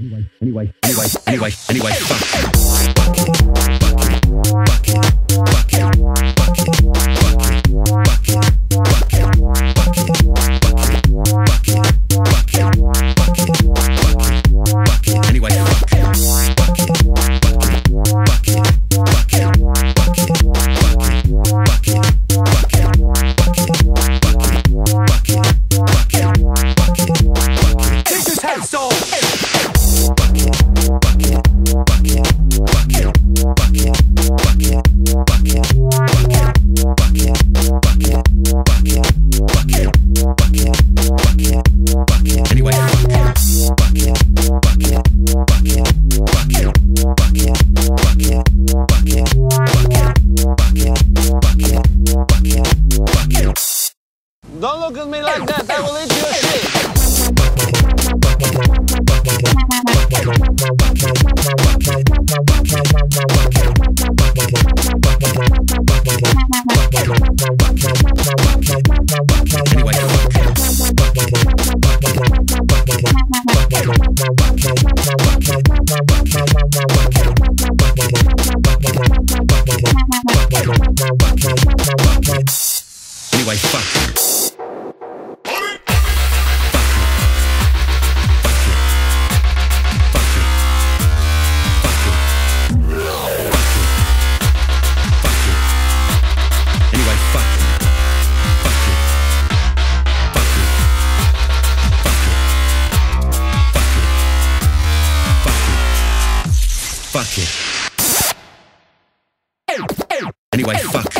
anyway, anyway, anyway, anyway, anyway, fuck, fuck. Don't look at me like that. I will eat your shit. Fuck it. Anyway, fuck.